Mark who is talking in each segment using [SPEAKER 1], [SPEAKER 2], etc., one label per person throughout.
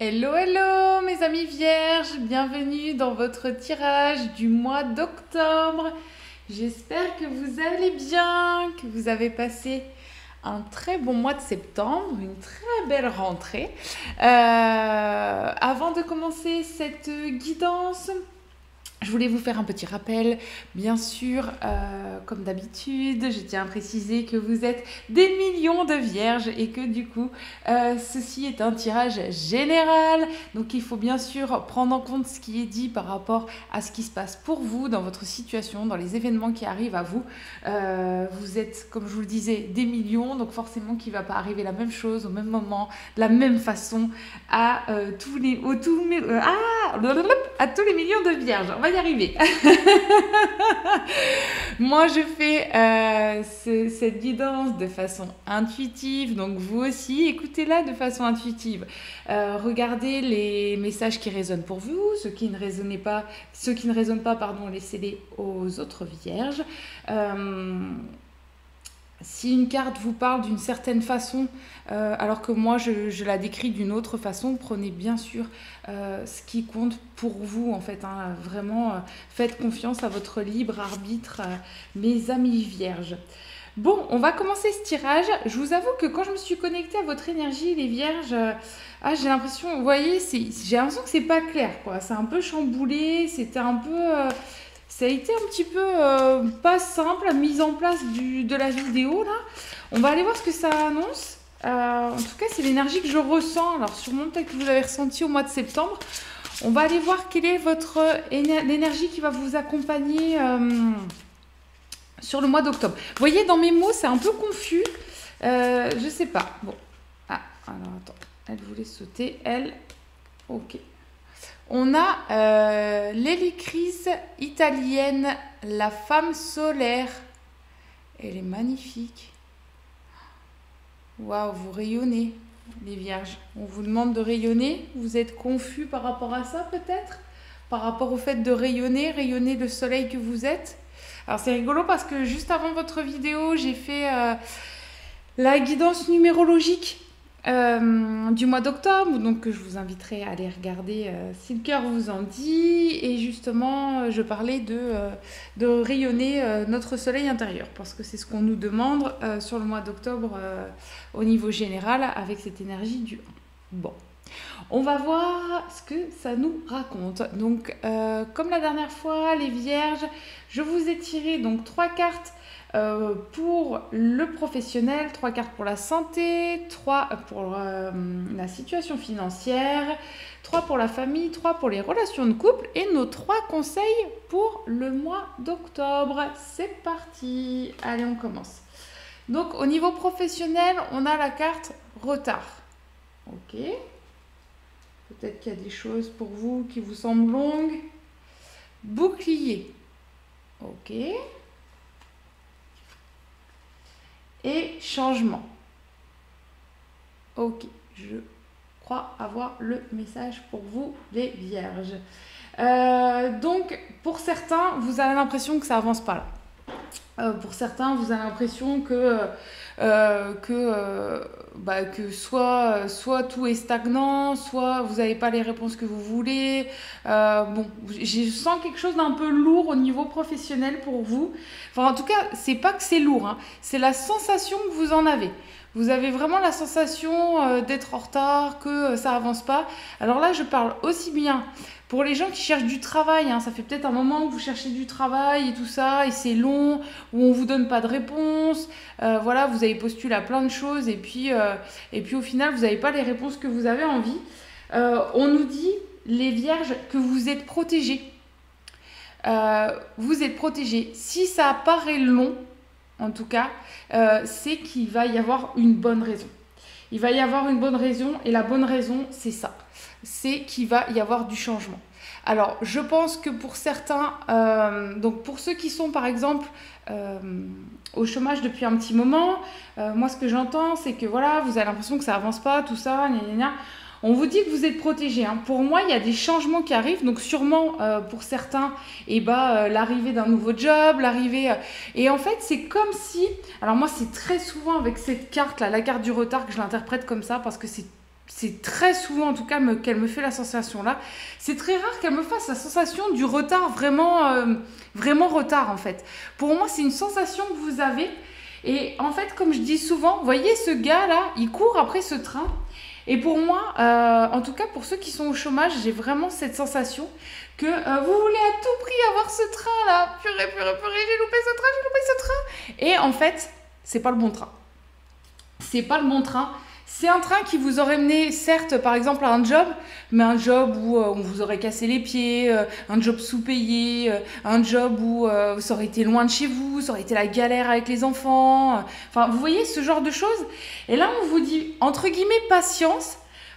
[SPEAKER 1] Hello, hello mes amis vierges, bienvenue dans votre tirage du mois d'octobre. J'espère que vous allez bien, que vous avez passé un très bon mois de septembre, une très belle rentrée. Euh, avant de commencer cette guidance, je voulais vous faire un petit rappel, bien sûr, euh, comme d'habitude, je tiens à préciser que vous êtes des millions de vierges et que du coup, euh, ceci est un tirage général. Donc il faut bien sûr prendre en compte ce qui est dit par rapport à ce qui se passe pour vous, dans votre situation, dans les événements qui arrivent à vous. Euh, vous êtes, comme je vous le disais, des millions, donc forcément qu'il ne va pas arriver la même chose au même moment, de la même façon à tous les, ah, à tous les millions de vierges arriver. Moi, je fais euh, cette guidance de façon intuitive, donc vous aussi, écoutez-la de façon intuitive. Euh, regardez les messages qui résonnent pour vous, ceux qui ne résonnent pas, ceux qui ne résonnent pas, pardon, laissez-les aux autres vierges. Euh, si une carte vous parle d'une certaine façon, euh, alors que moi je, la décris d'une autre façon, prenez bien sûr euh, ce qui compte pour vous en fait. Hein. Vraiment, euh, faites confiance à votre libre arbitre, mes amis vierges. Bon, on va commencer ce tirage. Je vous avoue que quand je me suis connectée à votre énergie, les vierges, ah, j'ai l'impression, vous voyez, j'ai l'impression que c'est pas clair, quoi. C'est un peu chamboulé, c'était un peu ça a été un petit peu euh, pas simple la mise en place de la vidéo là. On va aller voir ce que ça annonce. Euh, en tout cas, c'est l'énergie que je ressens. Alors sûrement peut-être que vous l'avez ressenti au mois de septembre. On va aller voir quelle est votre l'énergie qui va vous accompagner euh, sur le mois d'octobre. Vous voyez, dans mes mots, c'est un peu confus. je sais pas. Bon. Ah, alors attends. Elle voulait sauter. Elle. Ok. On a euh, italienne, la femme solaire. Elle est magnifique. Waouh, vous rayonnez, les vierges. On vous demande de rayonner. Vous êtes confus par rapport à ça, peut-être? Par rapport au fait de rayonner, rayonner le soleil que vous êtes? Alors, c'est rigolo parce que juste avant votre vidéo, j'ai fait euh, la guidance numérologique euh, du mois d'octobre, donc je vous inviterai à aller regarder euh, si le cœur vous en dit. Et justement, je parlais de, euh, de rayonner notre soleil intérieur, parce que c'est ce qu'on nous demande sur le mois d'octobre au niveau général avec cette énergie du Bon. On va voir ce que ça nous raconte. Donc, comme la dernière fois, les vierges, je vous ai tiré donc trois cartes euh, pour le professionnel, trois cartes pour la santé, trois pour euh, la situation financière, trois pour la famille, trois pour les relations de couple et nos trois conseils pour le mois d'octobre. C'est parti. Allez, on commence. Donc au niveau professionnel, on a la carte retard. Ok. Peut-être qu'il y a des choses pour vous qui vous semblent longues. Bouclier. Ok. Et changement. Ok, je crois avoir le message pour vous, les vierges. Euh, donc, pour certains, vous avez l'impression que ça avance pas là. Euh, pour certains, vous avez l'impression que, euh, que, bah, que soit, soit tout est stagnant, soit vous n'avez pas les réponses que vous voulez. bon, je sens quelque chose d'un peu lourd au niveau professionnel pour vous. Enfin, en tout cas, c'est pas que c'est lourd, hein. c'est la sensation que vous en avez. Vous avez vraiment la sensation d'être en retard, que ça avance pas. Alors là, je parle aussi bien pour les gens qui cherchent du travail, hein, ça fait peut-être un moment que vous cherchez du travail et tout ça, et c'est long, ou on vous donne pas de réponse. Euh, voilà, vous avez postulé à plein de choses, et puis, euh, et puis au final, vous n'avez pas les réponses que vous avez envie. Euh, on nous dit, les vierges, que vous êtes protégés. vous êtes protégés. Si ça paraît long, en tout cas, c'est qu'il va y avoir une bonne raison. Il va y avoir une bonne raison, et la bonne raison, c'est ça c'est qu'il va y avoir du changement. Alors, je pense que pour certains, euh, donc pour ceux qui sont par exemple euh, au chômage depuis un petit moment, euh, moi ce que j'entends, c'est que voilà, vous avez l'impression que ça avance pas, tout ça, gna. On vous dit que vous êtes protégé. Hein. Pour moi, il y a des changements qui arrivent. Donc sûrement pour certains, et eh ben, l'arrivée d'un nouveau job, l'arrivée. et en fait, c'est comme si. Alors moi, c'est très souvent avec cette carte là, la carte du retard, que je l'interprète comme ça parce que c'est c'est très souvent en tout cas qu'elle me fait la sensation là. C'est très rare qu'elle me fasse la sensation du retard vraiment, euh, vraiment retard en fait. Pour moi, c'est une sensation que vous avez. Et en fait, comme je dis souvent, voyez ce gars là, il court après ce train. Et pour moi, euh, en tout cas pour ceux qui sont au chômage, j'ai vraiment cette sensation que euh, vous voulez à tout prix avoir ce train là. Purée, purée, purée, j'ai loupé ce train, j'ai loupé ce train. Et en fait, c'est pas le bon train. C'est pas le bon train. C'est un train qui vous aurait mené, certes, par exemple, à un job, mais un job où euh, on vous aurait cassé les pieds, euh, un job sous-payé, euh, un job où ça aurait été loin de chez vous, ça aurait été la galère avec les enfants. Enfin, vous voyez ce genre de choses? Et là, on vous dit, entre guillemets, patience,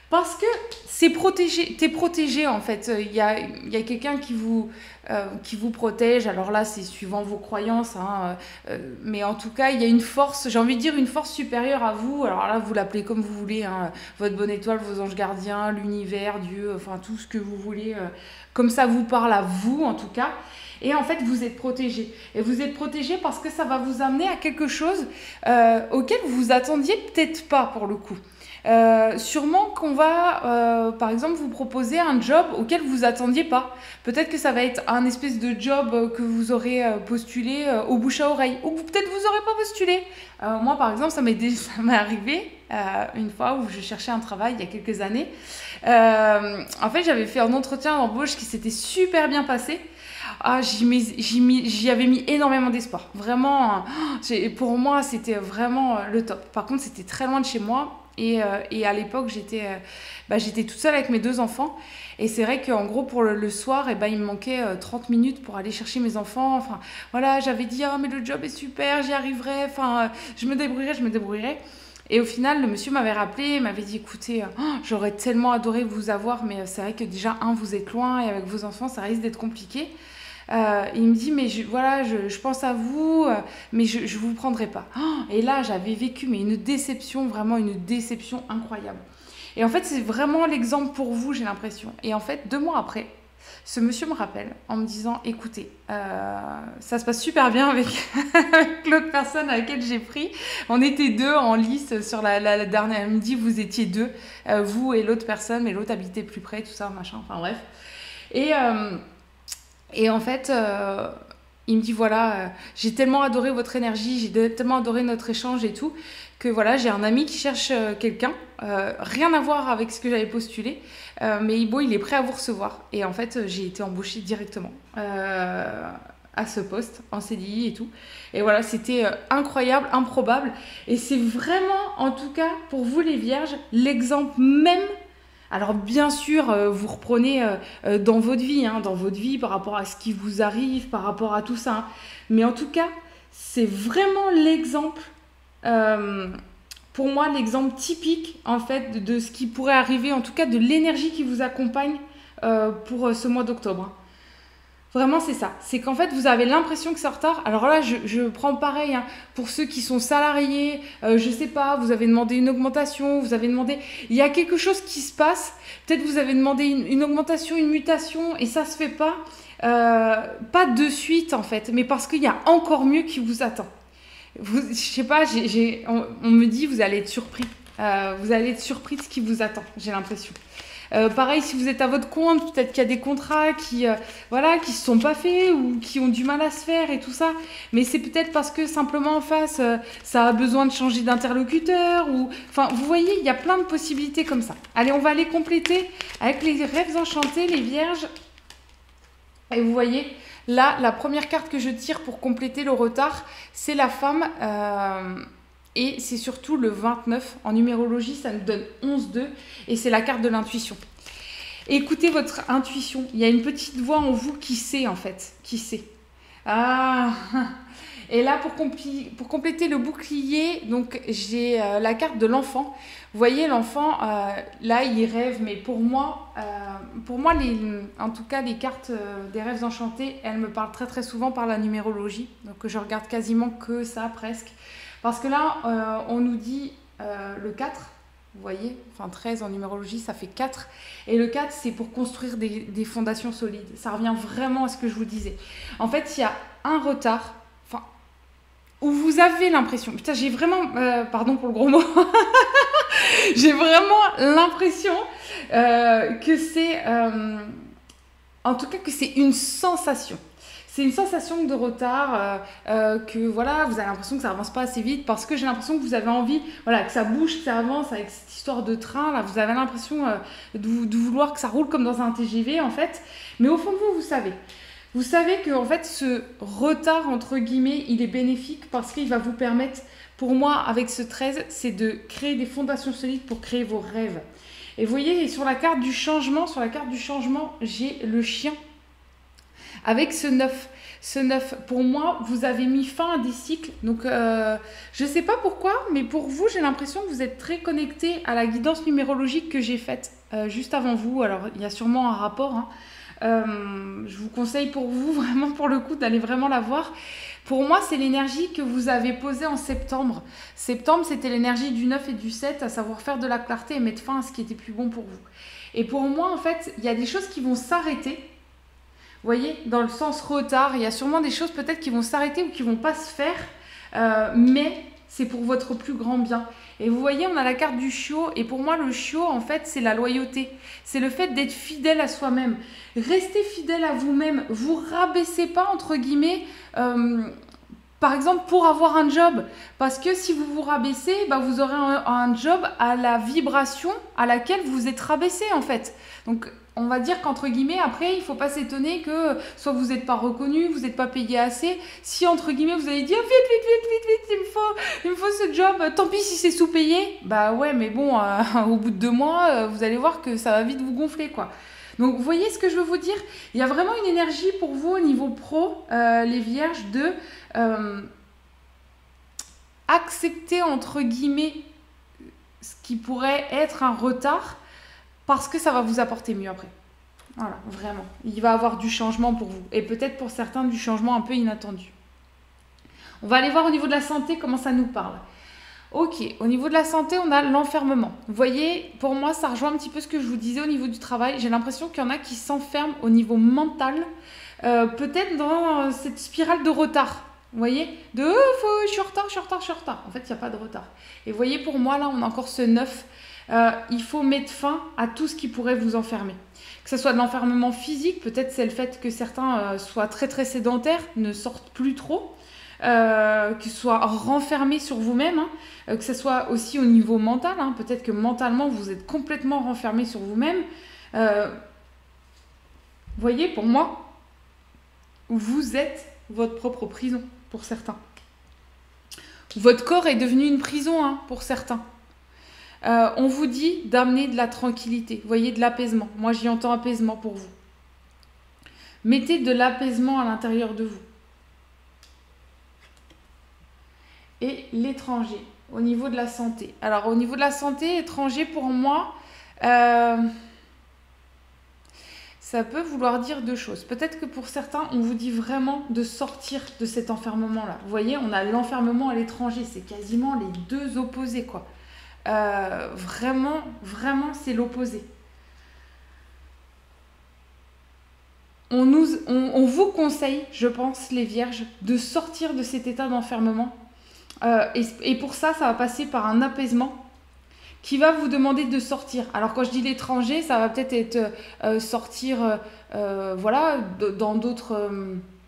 [SPEAKER 1] parce que c'est protégé, t'es protégé en fait. Il y a, y a quelqu'un qui vous, euh, qui vous protège. Alors là, c'est suivant vos croyances, hein, euh, mais en tout cas, il y a une force, j'ai envie de dire une force supérieure à vous. Alors là, vous l'appelez comme vous voulez, hein, votre bonne étoile, vos anges gardiens, l'univers, Dieu, enfin tout ce que vous voulez, euh, comme ça vous parle à vous en tout cas. Et en fait, vous êtes protégé. Et vous êtes protégé parce que ça va vous amener à quelque chose auquel vous vous attendiez peut-être pas pour le coup. Euh, sûrement qu'on va, euh, par exemple, vous proposer un job auquel vous attendiez pas. Peut-être que ça va être un espèce de job que vous aurez euh, postulé au bouche à oreille, ou peut-être vous n'aurez pas postulé. moi, par exemple, ça m'est arrivé une fois où je cherchais un travail il y a quelques années. en fait, j'avais fait un entretien d'embauche qui s'était super bien passé. Ah, j'y avais mis énormément d'espoir. Vraiment, pour moi, c'était vraiment le top. Par contre, c'était très loin de chez moi. Et, euh, et à l'époque, j'étais euh, bah, toute seule avec mes deux enfants. Et c'est vrai qu'en gros, pour le, soir, et eh ben, il me manquait 30 euh, minutes pour aller chercher mes enfants. Enfin, voilà, j'avais dit, ah, mais le job est super, j'y arriverai. Enfin, je me débrouillerai, je me débrouillerai. Et au final, le monsieur m'avait rappelé, m'avait dit, écoutez, oh, j'aurais tellement adoré vous avoir, mais c'est vrai que déjà, un, vous êtes loin et avec vos enfants, ça risque d'être compliqué. Euh, il me dit, mais voilà, je, pense à vous, euh, mais je ne vous prendrai pas. Oh, et là, j'avais vécu mais une déception, vraiment une déception incroyable. Et en fait, c'est vraiment l'exemple pour vous, j'ai l'impression. Et en fait, deux mois après, ce monsieur me rappelle en me disant écoutez, euh, ça se passe super bien avec, l'autre personne à laquelle j'ai pris. On était deux en lice sur la, la, dernière. Il me dit vous étiez deux, vous et l'autre personne, mais l'autre habitait plus près, tout ça, machin, enfin bref. Et. Et en fait, euh, il me dit voilà, euh, j'ai tellement adoré votre énergie, j'ai tellement adoré notre échange et tout, que voilà, j'ai un ami qui cherche euh, quelqu'un, rien à voir avec ce que j'avais postulé, mais bon, il est prêt à vous recevoir. Et en fait, j'ai été embauchée directement à ce poste en CDI et tout. Et voilà, c'était incroyable, improbable. Et c'est vraiment, en tout cas, pour vous les vierges, l'exemple même alors bien sûr, euh, vous reprenez euh, euh, dans votre vie, hein, dans votre vie par rapport à ce qui vous arrive, par rapport à tout ça. Hein. Mais en tout cas, c'est vraiment l'exemple, pour moi, l'exemple typique en fait de, ce qui pourrait arriver, en tout cas de l'énergie qui vous accompagne pour ce mois d'octobre. Vraiment, c'est ça. C'est qu'en fait, vous avez l'impression que c'est en retard. Alors là, je, prends pareil hein. pour ceux qui sont salariés. Euh, je sais pas, vous avez demandé une augmentation, vous avez demandé. Il y a quelque chose qui se passe. Peut-être vous avez demandé une, augmentation, une mutation, et ça se fait pas. Euh, pas de suite en fait, mais parce qu'il y a encore mieux qui vous attend. Vous, je sais pas, on, me dit vous allez être surpris. Euh, vous allez être surpris de ce qui vous attend. J'ai l'impression. Euh, pareil, si vous êtes à votre compte, peut-être qu'il y a des contrats qui, euh, voilà, se sont pas faits ou qui ont du mal à se faire et tout ça. Mais c'est peut-être parce que simplement en face, euh, ça a besoin de changer d'interlocuteur ou, enfin, vous voyez, il y a plein de possibilités comme ça. Allez, on va les compléter avec les rêves enchantés, les vierges. Et vous voyez, là, la première carte que je tire pour compléter le retard, c'est la femme. Et c'est surtout le 29. En numérologie, ça nous donne 11-2. Et c'est la carte de l'intuition. Écoutez votre intuition. Il y a une petite voix en vous qui sait, en fait. Qui sait. Ah Et là, pour, compléter le bouclier, donc j'ai euh, la carte de l'enfant. Vous voyez, l'enfant, euh, là, il rêve, mais pour moi, euh, pour moi en tout cas, les cartes des rêves enchantés, elles me parlent très très souvent par la numérologie. Donc je regarde quasiment que ça, presque. Parce que là, euh, on nous dit euh, le 4, vous voyez, enfin 13 en numérologie, ça fait 4. Et le 4, c'est pour construire des, fondations solides. Ça revient vraiment à ce que je vous disais. En fait, il y a un retard, enfin, où vous avez l'impression, putain, j'ai vraiment, euh, pardon pour le gros mot, j'ai vraiment l'impression que c'est, en tout cas, que c'est une sensation. C'est une sensation de retard, que voilà, vous avez l'impression que ça avance pas assez vite parce que j'ai l'impression que vous avez envie, voilà, que ça bouge, que ça avance avec cette histoire de train là. Vous avez l'impression de, de, vouloir que ça roule comme dans un TGV en fait, mais au fond de vous, vous savez. Vous savez que en fait ce retard entre guillemets, il est bénéfique parce qu'il va vous permettre, pour moi avec ce 13, c'est de créer des fondations solides pour créer vos rêves. Et vous voyez, sur la carte du changement, sur la carte du changement, j'ai le chien avec ce 9. Ce 9, pour moi, vous avez mis fin à des cycles. Donc, euh, je ne sais pas pourquoi, mais pour vous, j'ai l'impression que vous êtes très connecté à la guidance numérologique que j'ai faite euh, juste avant vous. Alors, il y a sûrement un rapport. Hein. Euh, je vous conseille pour vous, vraiment pour le coup, d'aller vraiment la voir. Pour moi, c'est l'énergie que vous avez posée en septembre. Septembre, c'était l'énergie du 9 et du 7, à savoir faire de la clarté et mettre fin à ce qui était plus bon pour vous. Et pour moi, en fait, il y a des choses qui vont s'arrêter. Voyez, dans le sens retard, il y a sûrement des choses peut-être qui vont s'arrêter ou qui vont pas se faire, euh, mais c'est pour votre plus grand bien. Et vous voyez, on a la carte du chiot. Et pour moi, le chiot, en fait, c'est la loyauté. C'est le fait d'être fidèle à soi-même. Restez fidèle à vous-même. Vous rabaissez pas, entre guillemets, euh, par exemple, pour avoir un job. Parce que si vous vous rabaissez, bah, vous aurez un, job à la vibration à laquelle vous êtes rabaissé, en fait. On va dire qu'entre guillemets, après, il ne faut pas s'étonner que soit vous n'êtes pas reconnu, vous n'êtes pas payé assez. Si entre guillemets, vous allez dire vite, vite, vite, vite, vite, il me faut, il me ce job, tant pis si c'est sous-payé. Bah ouais, mais bon, euh, au bout de deux mois, euh, vous allez voir que ça va vite vous gonfler, quoi. Donc, vous voyez ce que je veux vous dire? Il y a vraiment une énergie pour vous au niveau pro, euh, les vierges, de accepter, entre guillemets, ce qui pourrait être un retard parce que ça va vous apporter mieux après. Voilà, vraiment. Il va avoir du changement pour vous. Et peut-être pour certains du changement un peu inattendu. On va aller voir au niveau de la santé comment ça nous parle. Ok, au niveau de la santé, on a l'enfermement. Vous voyez, pour moi, ça rejoint un petit peu ce que je vous disais au niveau du travail. J'ai l'impression qu'il y en a qui s'enferment au niveau mental, euh, peut-être dans cette spirale de retard. Vous voyez De oh, je suis en retard, je suis en retard, je suis en retard. En fait, il n'y a pas de retard. Et vous voyez, pour moi, là, on a encore ce 9 euh, il faut mettre fin à tout ce qui pourrait vous enfermer. Que ce soit de l'enfermement physique, peut-être c'est le fait que certains euh, soient très très sédentaires, ne sortent plus trop, euh, que ce soit renfermés sur vous-même, hein. que ce soit aussi au niveau mental, hein. peut-être que mentalement vous êtes complètement renfermé sur vous-même. voyez, pour moi, vous êtes votre propre prison pour certains. Votre corps est devenu une prison hein, pour certains. Euh, on vous dit d'amener de la tranquillité, vous voyez, de l'apaisement. Moi, j'y entends apaisement pour vous. Mettez de l'apaisement à l'intérieur de vous. Et l'étranger, au niveau de la santé. Alors, au niveau de la santé, étranger, pour moi, euh, ça peut vouloir dire deux choses. Peut-être que pour certains, on vous dit vraiment de sortir de cet enfermement-là. Vous voyez, on a l'enfermement à l'étranger, c'est quasiment les deux opposés, quoi. Euh, vraiment, vraiment, c'est l'opposé. On, vous conseille, je pense, les vierges, de sortir de cet état d'enfermement. Euh, et, pour ça, ça va passer par un apaisement qui va vous demander de sortir. Alors quand je dis l'étranger, ça va peut-être être, euh, sortir voilà, dans d'autres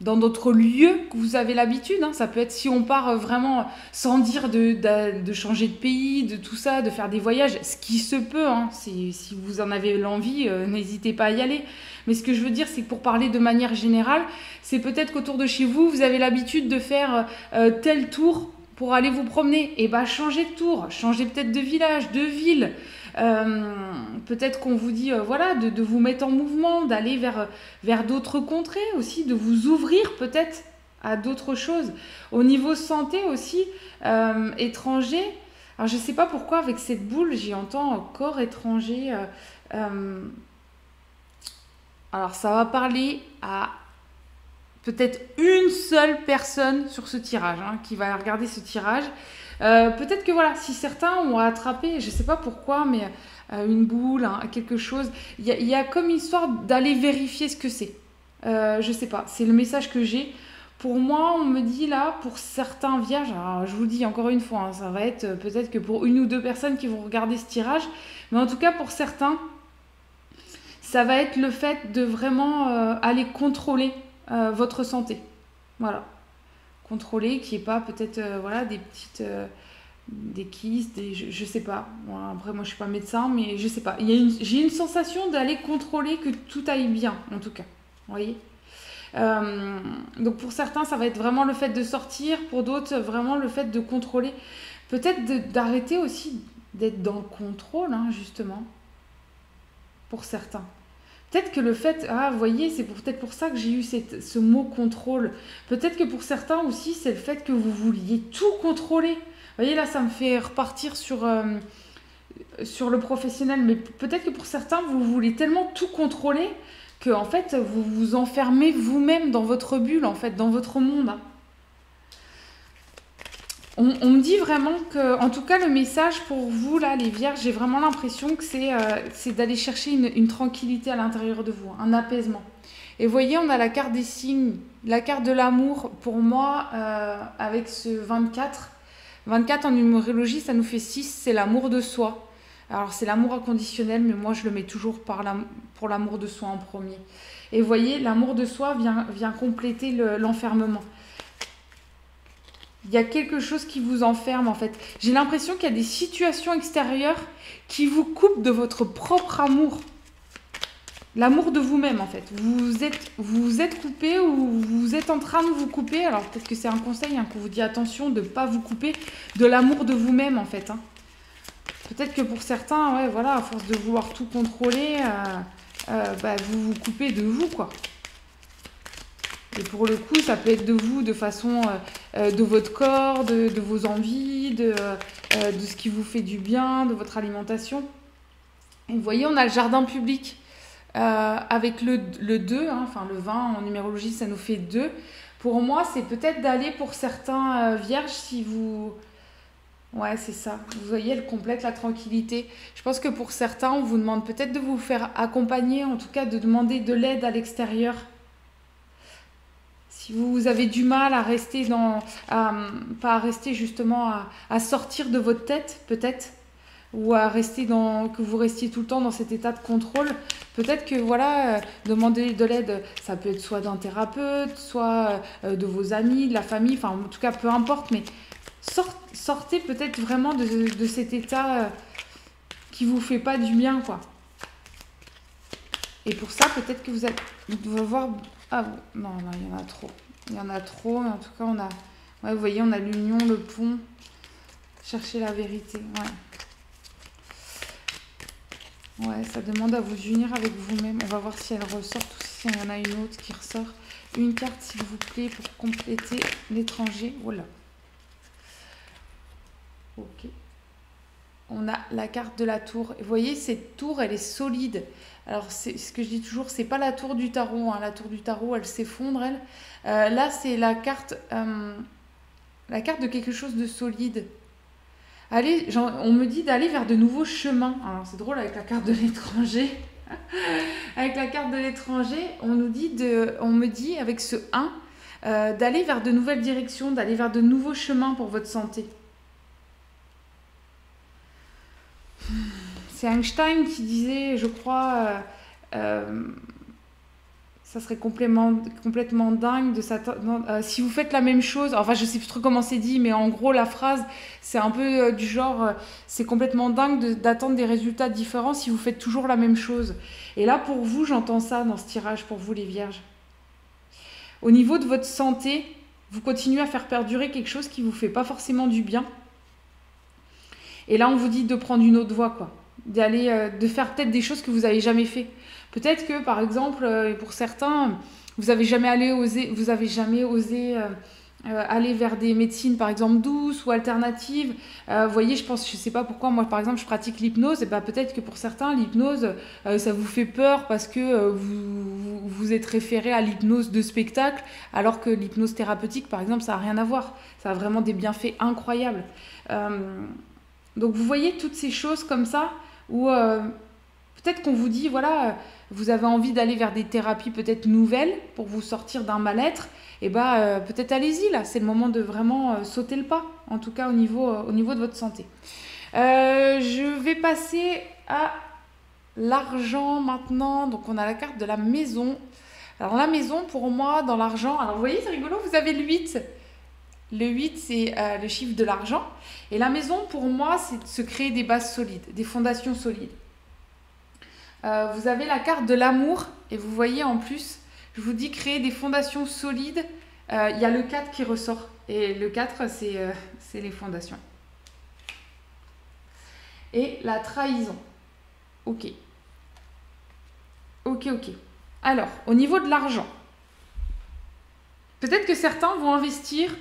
[SPEAKER 1] dans d'autres lieux que vous avez l'habitude. Hein. Ça peut être si on part euh, vraiment sans dire de, changer de pays, de tout ça, de faire des voyages, ce qui se peut. Hein. Si, vous en avez l'envie, euh, n'hésitez pas à y aller. Mais ce que je veux dire, c'est que pour parler de manière générale, c'est peut-être qu'autour de chez vous, vous avez l'habitude de faire euh, tel tour pour aller vous promener. Et bah changez de tour, changez peut-être de village, de ville. Euh, peut-être qu'on vous dit, euh, voilà, de, vous mettre en mouvement, d'aller vers, vers d'autres contrées aussi, de vous ouvrir peut-être à d'autres choses. Au niveau santé aussi, euh, étranger, alors je ne sais pas pourquoi avec cette boule, j'y entends corps étranger. alors ça va parler à peut-être une seule personne sur ce tirage, hein, qui va regarder ce tirage. Euh, peut-être que voilà, si certains ont attrapé, je ne sais pas pourquoi, mais euh, une boule, quelque chose, il y, a comme histoire d'aller vérifier ce que c'est. Euh, je sais pas, c'est le message que j'ai. pour moi, on me dit là, pour certains vierges, alors je vous dis encore une fois, hein, ça va être peut-être que pour une ou deux personnes qui vont regarder ce tirage, mais en tout cas pour certains, ça va être le fait de vraiment euh, aller contrôler euh, votre santé. Voilà. Contrôler, qui est pas peut-être euh, voilà, des petites des kystes, des, je, ne sais pas. après, moi, je suis pas médecin, mais je sais pas. J'ai une sensation d'aller contrôler que tout aille bien, en tout cas. Vous voyez? Euh, donc pour certains, ça va être vraiment le fait de sortir, pour d'autres, vraiment le fait de contrôler. Peut-être d'arrêter aussi d'être dans le contrôle, hein, justement, pour certains. Peut-être que le fait, ah, vous voyez, c'est peut-être pour ça que j'ai eu cette, ce mot contrôle. Peut-être que pour certains aussi, c'est le fait que vous vouliez tout contrôler. Vous voyez, là, ça me fait repartir sur, euh, sur le professionnel. Mais peut-être que pour certains, vous voulez tellement tout contrôler que en fait vous vous enfermez vous-même dans votre bulle, en fait, dans votre monde. On, me dit vraiment que, en tout cas, le message pour vous, là, les vierges, j'ai vraiment l'impression que c'est euh, d'aller chercher une, tranquillité à l'intérieur de vous, un apaisement. Et voyez, on a la carte des signes, la carte de l'amour, pour moi, euh, avec ce 24. 24 en numérologie, ça nous fait 6, c'est l'amour de soi. Alors c'est l'amour inconditionnel, mais moi je le mets toujours pour l'amour de soi en premier. Et voyez, l'amour de soi vient compléter l'enfermement. Il y a quelque chose qui vous enferme en fait. J'ai l'impression qu'il y a des situations extérieures qui vous coupent de votre propre amour. L'amour de vous-même en fait. Vous êtes, coupé ou vous êtes en train de vous couper. Alors peut-être que c'est un conseil hein, qu'on vous dit attention de ne pas vous couper de l'amour de vous-même en fait. Hein. Peut-être que pour certains, ouais, voilà, à force de vouloir tout contrôler, euh, euh, bah, vous vous coupez de vous, quoi. Et pour le coup, ça peut être de vous de façon euh, de votre corps, de, vos envies, de, de, ce qui vous fait du bien, de votre alimentation. Vous voyez, on a le jardin public avec le, le 2, hein, enfin le 20 en numérologie, ça nous fait 2. Pour moi, c'est peut-être d'aller pour certains vierges si vous Ouais, c'est ça. Vous voyez, elle complète la tranquillité. Je pense que pour certains, on vous demande peut-être de vous faire accompagner, en tout cas de demander de l'aide à l'extérieur. Si vous avez du mal à rester dans, pas à rester justement à, sortir de votre tête, peut-être, ou à rester dans, que vous restiez tout le temps dans cet état de contrôle, peut-être que voilà, euh, demander de l'aide, ça peut être soit d'un thérapeute, soit euh, de vos amis, de la famille, enfin en tout cas peu importe, mais sortez peut-être vraiment de, cet état euh, qui vous fait pas du bien, quoi. Et pour ça, peut-être que vous allez voir... Ah non, non, il y en a trop. Il y en a trop, mais en tout cas, on a... Ouais, vous voyez, on a l'union, le pont. Chercher la vérité, ouais. Ouais, ça demande à vous unir avec vous-même. On va voir si elle ressort ou s'il y en a une autre qui ressort. Une carte, s'il vous plaît, pour compléter l'étranger. Voilà. Ok. On a la carte de la tour. Vous voyez, cette tour, elle est solide. Alors, c'est ce que je dis toujours, c'est pas la tour du tarot. Hein. La tour du tarot, elle s'effondre, elle. Euh, là, c'est la carte, euh, la carte de quelque chose de solide. Allez, on me dit d'aller vers de nouveaux chemins. Alors, c'est drôle avec la carte de l'étranger. avec la carte de l'étranger, on nous dit on me dit avec ce 1 euh, d'aller vers de nouvelles directions, d'aller vers de nouveaux chemins pour votre santé. C'est Einstein qui disait, je crois, euh, euh, ça serait complètement, dingue de s'attendre. Euh, si vous faites la même chose, enfin je sais plus trop comment c'est dit, mais en gros la phrase c'est un peu du genre, c'est complètement dingue d'attendre des résultats différents si vous faites toujours la même chose. Et là pour vous, j'entends ça dans ce tirage pour vous les vierges. Au niveau de votre santé, vous continuez à faire perdurer quelque chose qui vous fait pas forcément du bien. Et là, on vous dit de prendre une autre voie, quoi. D'aller, euh, de faire peut-être des choses que vous n'avez jamais fait. Peut-être que, par exemple, euh, pour certains, vous avez jamais allé oser, vous avez jamais osé euh, aller vers des médecines, par exemple, douces ou alternatives. vous voyez, je pense, je sais pas pourquoi, moi, par exemple, je pratique l'hypnose. Et ben, peut-être que pour certains, l'hypnose, ça vous fait peur parce que vous, vous, êtes référé à l'hypnose de spectacle, alors que l'hypnose thérapeutique, par exemple, ça n'a rien à voir. Ça a vraiment des bienfaits incroyables. Donc vous voyez toutes ces choses comme ça où euh, Peut-être qu'on vous dit, voilà, vous avez envie d'aller vers des thérapies peut-être nouvelles pour vous sortir d'un mal-être. Et eh bah, peut-être allez-y, là, c'est le moment de vraiment sauter le pas, en tout cas au niveau, au niveau de votre santé. je vais passer à l'argent maintenant. Donc on a la carte de la maison. Alors la maison, pour moi, dans l'argent, alors vous voyez, c'est rigolo, vous avez le 8. Le 8, c'est euh, le chiffre de l'argent. Et la maison, pour moi, c'est se créer des bases solides, des fondations solides. Euh, vous avez la carte de l'amour, et vous voyez en plus, je vous dis créer des fondations solides. Euh, il y a le 4 qui ressort. Et le 4, c'est les fondations. Et la trahison. Ok. Ok, ok. Alors, au niveau de l'argent, peut-être que certains vont investir.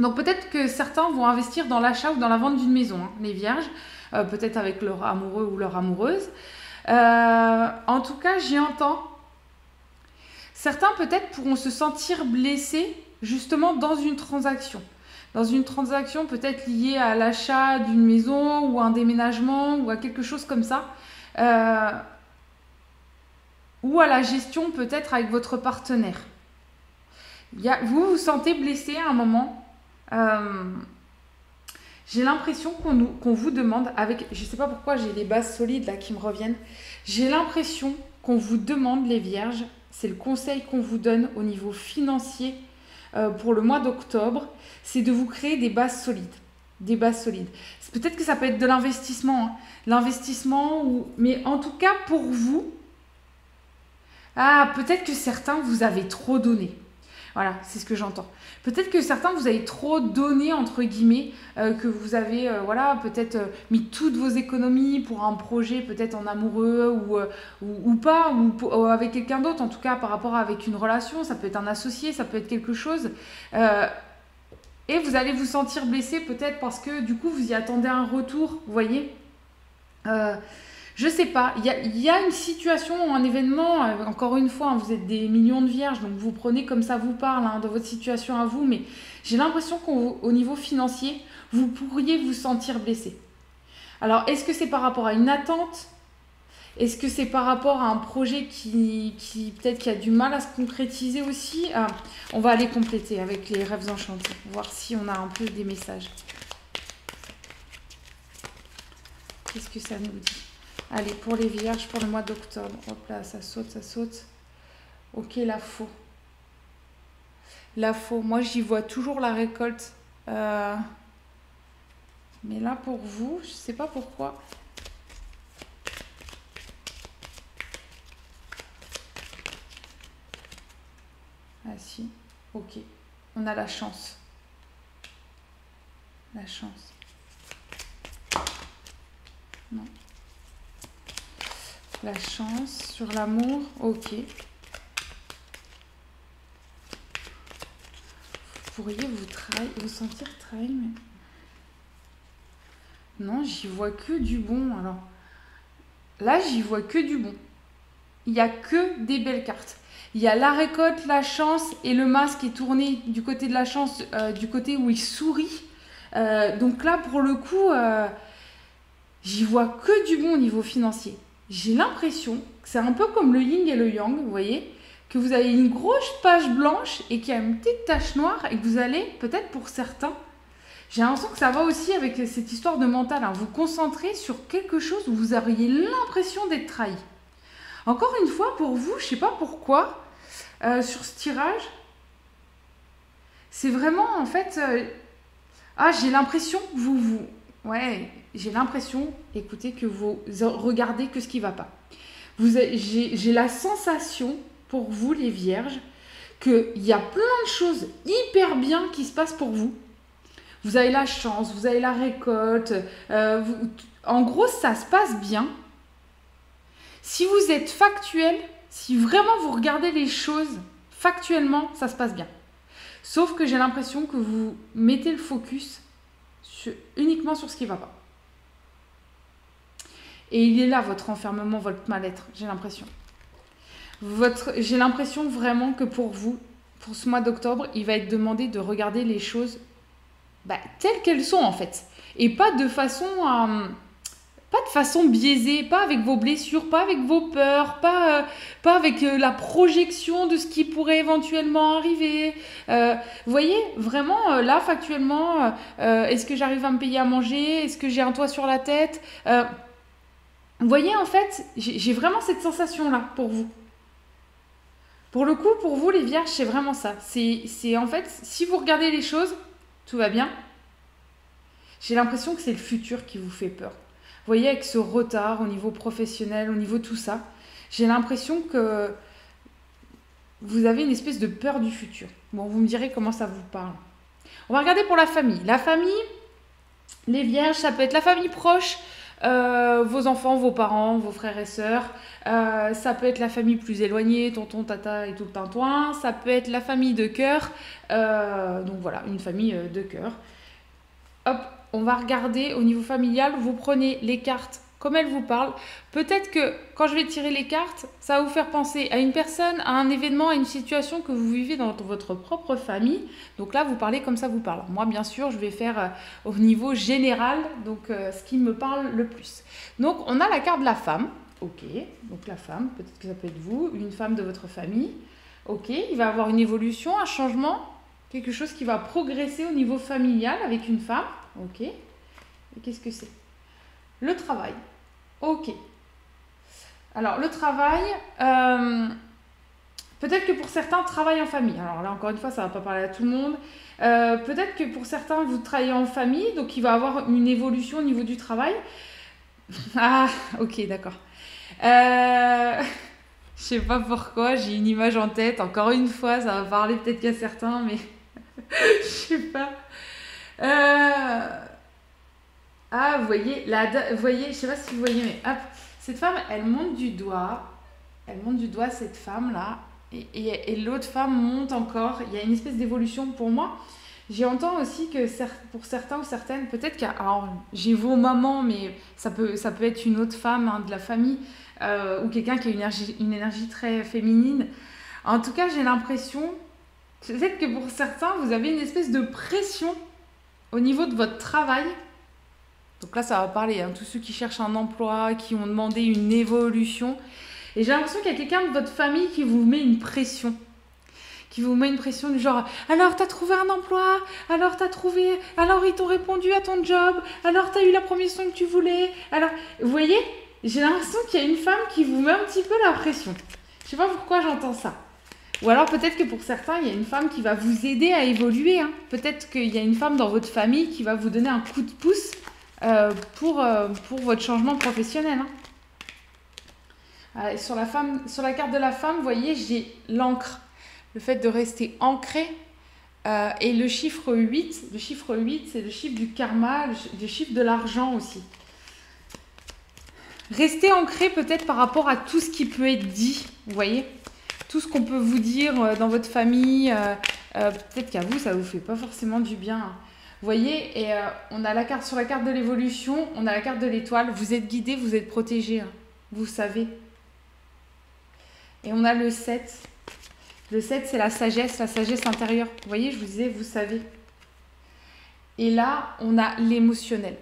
[SPEAKER 1] Donc peut-être que certains vont investir dans l'achat ou dans la vente d'une maison, hein, les vierges, euh, peut-être avec leur amoureux ou leur amoureuse. Euh, en tout cas, j'y entends. Certains peut-être pourront se sentir blessés justement dans une transaction. Dans une transaction peut-être liée à l'achat d'une maison ou un déménagement ou à quelque chose comme ça. Euh, ou à la gestion peut-être avec votre partenaire. vous vous sentez blessé à un moment? Euh, j'ai l'impression qu'on vous demande, avec, je ne sais pas pourquoi j'ai des bases solides là qui me reviennent, j'ai l'impression qu'on vous demande les vierges, c'est le conseil qu'on vous donne au niveau financier euh, pour le mois d'octobre, c'est de vous créer des bases solides. Des bases solides. Peut-être que ça peut être de l'investissement, hein. l'investissement, ou... mais en tout cas pour vous, ah, peut-être que certains vous avez trop donné. Voilà, c'est ce que j'entends. Peut-être que certains vous avez trop donné, entre guillemets, euh, que vous avez, euh, voilà, peut-être euh, mis toutes vos économies pour un projet, peut-être en amoureux ou, ou, pas, ou, avec quelqu'un d'autre, en tout cas par rapport avec une relation, ça peut être un associé, ça peut être quelque chose. et vous allez vous sentir blessé peut-être parce que du coup vous y attendez un retour, vous voyez? Je sais pas, il y a, une situation, un événement, euh, encore une fois, hein, vous êtes des millions de vierges, donc vous prenez comme ça vous parle hein, de votre situation à vous, mais j'ai l'impression qu'au niveau financier, vous pourriez vous sentir blessé. Alors, est-ce que c'est par rapport à une attente? Est-ce que c'est par rapport à un projet qui, peut-être qui a du mal à se concrétiser aussi? Ah, On va aller compléter avec les rêves enchantés, voir si on a un peu des messages. Qu'est-ce que ça nous dit? Allez, pour les vierges, pour le mois d'octobre. Hop là, ça saute, ça saute. Ok, la faux. La faux. Moi, j'y vois toujours la récolte. Euh, mais là, pour vous, je ne sais pas pourquoi. Ah si, ok. On a la chance. La chance. Non. La chance sur l'amour, ok. Vous pourriez vous, vous sentir trahi, mais... Non, j'y vois que du bon. Alors, là, j'y vois que du bon. Il n'y a que des belles cartes. Il y a la récolte, la chance et le masque est tourné du côté de la chance, euh, du côté où il sourit. Euh, donc là, pour le coup, euh, j'y vois que du bon au niveau financier j'ai l'impression que c'est un peu comme le yin et le yang, vous voyez, que vous avez une grosse page blanche et qu'il y a une petite tache noire et que vous allez, peut-être pour certains, j'ai l'impression que ça va aussi avec cette histoire de mental, hein, vous concentrer sur quelque chose où vous auriez l'impression d'être trahi. Encore une fois, pour vous, je ne sais pas pourquoi, euh, sur ce tirage, c'est vraiment en fait... Euh, ah, j'ai l'impression que vous, vous... Ouais, j'ai l'impression, écoutez, que vous regardez que ce qui ne va pas. J'ai la sensation, pour vous les vierges, qu'il y a plein de choses hyper bien qui se passent pour vous. Vous avez la chance, vous avez la récolte. Euh, en gros, ça se passe bien. Si vous êtes factuel, si vraiment vous regardez les choses factuellement, ça se passe bien. Sauf que j'ai l'impression que vous mettez le focus uniquement sur ce qui ne va pas. Et il est là, votre enfermement, votre mal-être, j'ai l'impression. J'ai l'impression vraiment que pour vous, pour ce mois d'octobre, il va être demandé de regarder les choses bah, telles qu'elles sont en fait. Et pas de façon à, pas de façon biaisée, pas avec vos blessures, pas avec vos peurs, pas, euh, pas avec euh, la projection de ce qui pourrait éventuellement arriver. Euh, vous voyez, vraiment, là, factuellement, est-ce que j'arrive à me payer à manger? Est-ce que j'ai un toit sur la tête? Vous voyez, en fait, j'ai vraiment cette sensation-là pour vous. Pour le coup, pour vous, les vierges, c'est vraiment ça. C'est en fait, si vous regardez les choses, tout va bien. J'ai l'impression que c'est le futur qui vous fait peur voyez, avec ce retard au niveau professionnel, au niveau tout ça, j'ai l'impression que vous avez une espèce de peur du futur. Bon, vous me direz comment ça vous parle. On va regarder pour la famille. La famille, les vierges, ça peut être la famille proche, euh, vos enfants, vos parents, vos frères et sœurs. Euh, ça peut être la famille plus éloignée, tonton, tata et tout le tintouin. Ça peut être la famille de cœur. Euh, donc voilà, une famille de cœur. Hop, on va regarder au niveau familial, vous prenez les cartes comme elles vous parlent. Peut-être que quand je vais tirer les cartes, ça va vous faire penser à une personne, à un événement, à une situation que vous vivez dans votre propre famille. Donc là, vous parlez comme ça vous parle. Moi, bien sûr, je vais faire euh, au niveau général, donc euh, ce qui me parle le plus. Donc, on a la carte de la femme. Ok, donc la femme, peut-être que ça peut être vous, une femme de votre famille. Ok, il va avoir une évolution, un changement, quelque chose qui va progresser au niveau familial avec une femme. Ok. Et qu'est-ce que c'est? Le travail. Ok. Alors, le travail, euh, peut-être que pour certains, travaillent en famille. Alors là, encore une fois, ça ne va pas parler à tout le monde. Euh, peut-être que pour certains, vous travaillez en famille, donc il va y avoir une évolution au niveau du travail. ah, ok, d'accord. Euh, je sais pas pourquoi, j'ai une image en tête. Encore une fois, ça va parler peut-être qu'à certains, mais je sais pas. Euh, ah, vous voyez, la, vous voyez, je sais pas si vous voyez, mais hop, cette femme, elle monte du doigt, elle monte du doigt cette femme-là, et, et, l'autre femme monte encore. Il y a une espèce d'évolution pour moi. J'entends aussi que pour certains ou certaines, peut-être que j'ai vos mamans, mais ça peut, ça peut être une autre femme hein, de la famille euh, ou quelqu'un qui a une énergie, une énergie très féminine. En tout cas, j'ai l'impression, peut-être que pour certains, vous avez une espèce de pression au niveau de votre travail, donc là ça va parler, hein, tous ceux qui cherchent un emploi, qui ont demandé une évolution, et j'ai l'impression qu'il y a quelqu'un de votre famille qui vous met une pression qui vous met une pression du genre alors t'as trouvé un emploi, alors t'as trouvé, alors ils t'ont répondu à ton job, alors t'as eu la promotion que tu voulais, alors vous voyez, j'ai l'impression qu'il y a une femme qui vous met un petit peu la pression. Je sais pas pourquoi j'entends ça. Ou alors peut-être que pour certains, il y a une femme qui va vous aider à évoluer. Hein. Peut-être qu'il y a une femme dans votre famille qui va vous donner un coup de pouce euh, pour, euh, pour votre changement professionnel. Hein. sur, la femme, sur la carte de la femme, vous voyez, j'ai l'encre. Le fait de rester ancré. Euh, et le chiffre 8, le chiffre 8, c'est le chiffre du karma, le chiffre de l'argent aussi. Restez ancré peut-être par rapport à tout ce qui peut être dit, vous voyez tout ce qu'on peut vous dire euh, dans votre famille, euh, euh, peut-être qu'à vous, ça vous fait pas forcément du bien. Vous voyez, et on a la carte sur la carte de l'évolution, on a la carte de l'étoile. Vous êtes guidé, vous êtes protégé, hein. vous savez. Et on a le 7. Le 7, c'est la sagesse, la sagesse intérieure. Vous voyez, je vous disais, vous savez. Et là, on a l'émotionnel.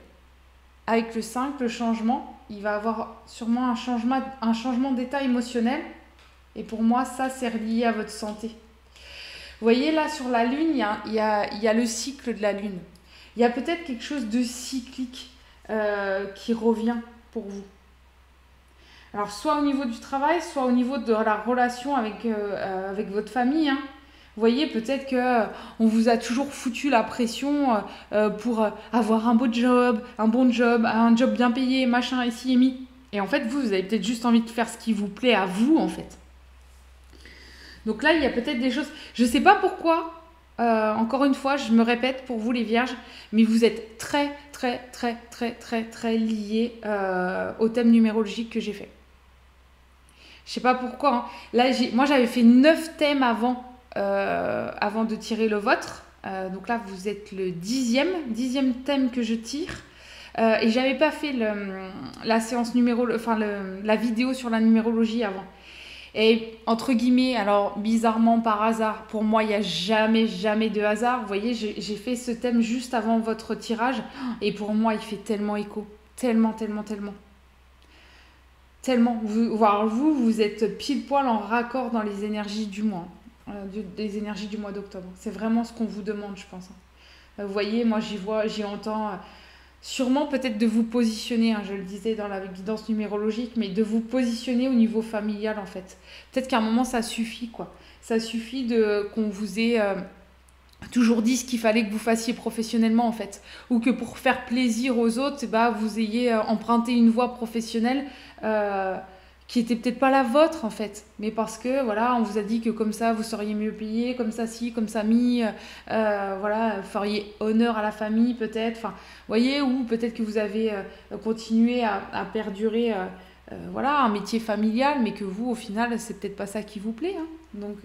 [SPEAKER 1] Avec le 5, le changement, il va avoir sûrement un changement d'état émotionnel et pour moi, ça, c'est relié à votre santé. Vous voyez, là, sur la Lune, il y a, le cycle de la Lune. Il y a peut-être quelque chose de cyclique euh, qui revient pour vous. Alors, soit au niveau du travail, soit au niveau de la relation avec, euh, euh, votre famille. Hein. Vous voyez, peut-être que on vous a toujours foutu la pression pour avoir un beau job, un bon job, un job bien payé, machin, ici et mi. Et en fait, vous, vous avez peut-être juste envie de faire ce qui vous plaît à vous, en fait. Donc là, il y a peut-être des choses. Je ne sais pas pourquoi. Euh, encore une fois, je me répète pour vous les vierges, mais vous êtes très, très, très, très, très, très liés euh, au thème numérologique que j'ai fait. Je sais pas pourquoi. Hein. Là, moi, j'avais fait neuf thèmes avant, euh, avant de tirer le vôtre. donc là, vous êtes le dixième, dixième thème que je tire. et j'avais pas fait la séance numéro, enfin la vidéo sur la numérologie avant. Et entre guillemets, alors bizarrement par hasard, pour moi, il n'y a jamais, jamais de hasard. Vous voyez, j'ai fait ce thème juste avant votre tirage et pour moi, il fait tellement écho. Tellement, tellement, tellement. Tellement. Vous, voire vous, vous êtes pile poil en raccord dans les énergies du mois. Euh, des énergies du mois d'octobre. C'est vraiment ce qu'on vous demande, je pense. Hein. Vous voyez, moi j'y vois, j'y entends sûrement peut-être de vous positionner, hein, je le disais dans la guidance numérologique, mais de vous positionner au niveau familial en fait. Peut-être qu'à un moment ça suffit quoi. Ça suffit de qu'on vous ait euh, toujours dit ce qu'il fallait que vous fassiez professionnellement en fait, ou que pour faire plaisir aux autres, bah, vous ayez euh, emprunté une voie professionnelle. Euh, qui était peut-être pas la vôtre en fait, mais parce que voilà, on vous a dit que comme ça vous seriez mieux payé, comme ça si, comme ça mis, euh, voilà, feriez honneur à la famille peut-être, enfin, voyez, ou peut-être que vous avez euh, continué à, perdurer, euh, voilà, un métier familial, mais que vous au final c'est peut-être pas ça qui vous plaît, hein. donc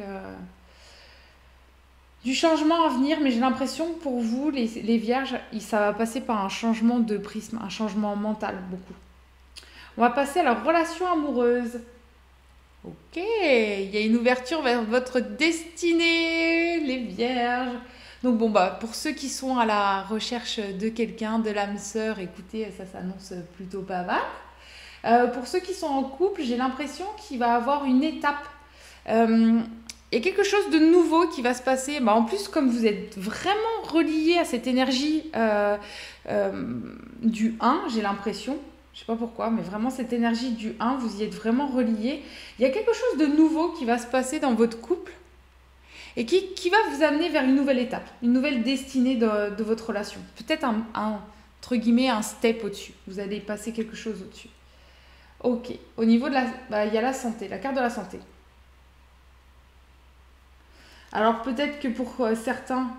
[SPEAKER 1] du changement à venir, mais j'ai l'impression que pour vous les vierges, ça va passer par un changement de prisme, un changement mental beaucoup. On va passer à la relation amoureuse. Ok, il y a une ouverture vers votre destinée, les vierges. Donc bon, bah, pour ceux qui sont à la recherche de quelqu'un, de l'âme sœur, écoutez, ça s'annonce plutôt pas mal. Euh, pour ceux qui sont en couple, j'ai l'impression qu'il va avoir une étape. Euh, il y a quelque chose de nouveau qui va se passer. Bah, en plus, comme vous êtes vraiment relié à cette énergie euh, du 1, j'ai l'impression, je sais pas pourquoi, mais vraiment cette énergie du 1, vous y êtes vraiment relié. Il y a quelque chose de nouveau qui va se passer dans votre couple et qui, qui va vous amener vers une nouvelle étape, une nouvelle destinée de, de votre relation. Peut-être un, entre guillemets, un step au-dessus. Vous allez passer quelque chose au-dessus. Ok. Au niveau de la... Bah, il y a la santé, la carte de la santé. Alors peut-être que pour euh, certains,